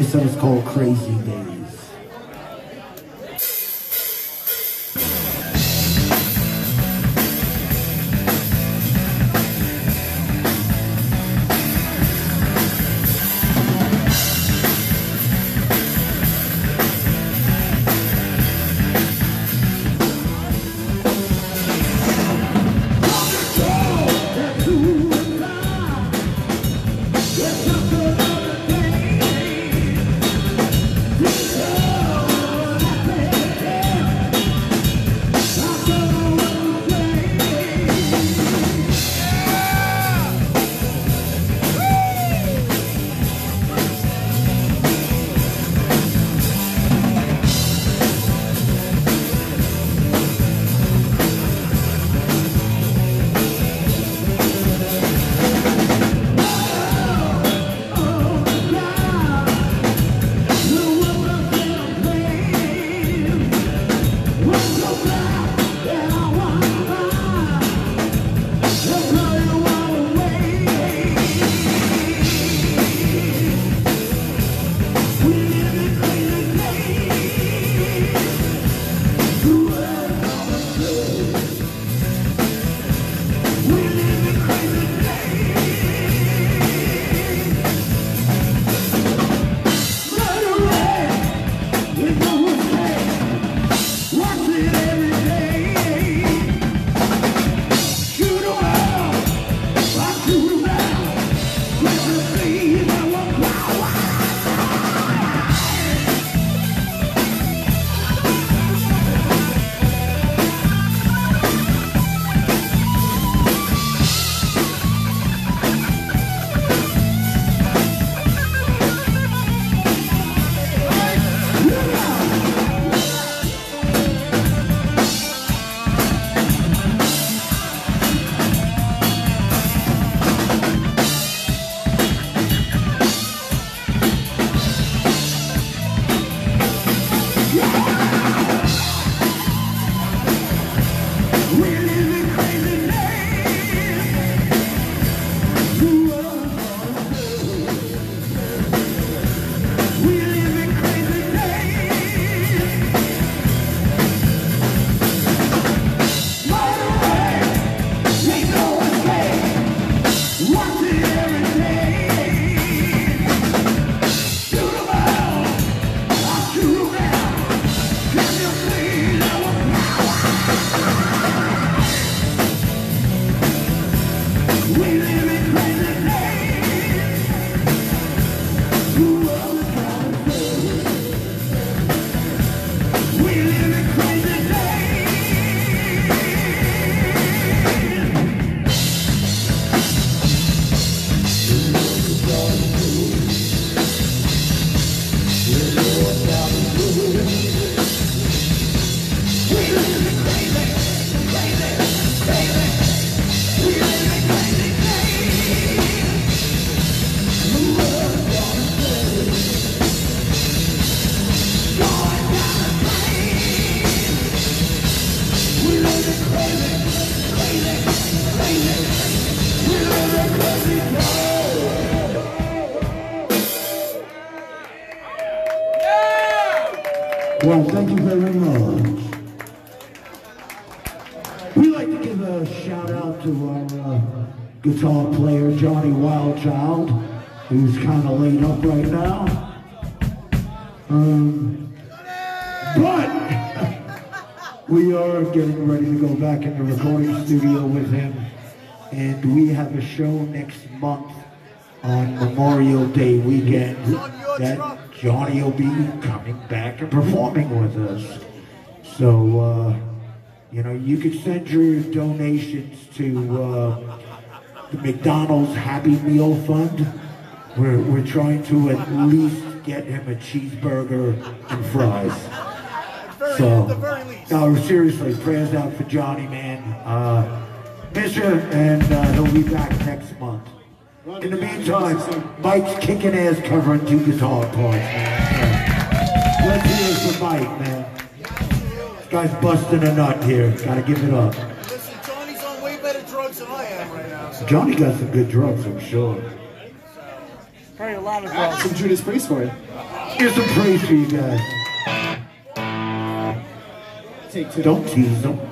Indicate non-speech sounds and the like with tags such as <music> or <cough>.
This song is called Crazy Days. Well, thank you very much. We like to give a shout out to our uh, guitar player, Johnny Wildchild, who's kind of laid up right now. Um, but <laughs> we are getting ready to go back in the recording studio with him. And we have a show next month on Memorial Day weekend that Johnny will be coming back and performing with us. So, uh, you know, you can send your donations to uh, the McDonald's Happy Meal Fund. We're, we're trying to at least get him a cheeseburger and fries. So, no, seriously, prayers out for Johnny, man. Uh, miss you, and uh, he'll be back next month. In the meantime, Mike's kicking ass covering two guitar parts, man. Let's hear it for Mike, man. This guy's busting a nut here. Gotta give it up. Listen, Johnny's on way better drugs than I am right now. So. Johnny got some good drugs, I'm sure. Probably a lot of drugs. Some Judas Priest for you. Here's some praise for you guys. Take two. Don't tease them.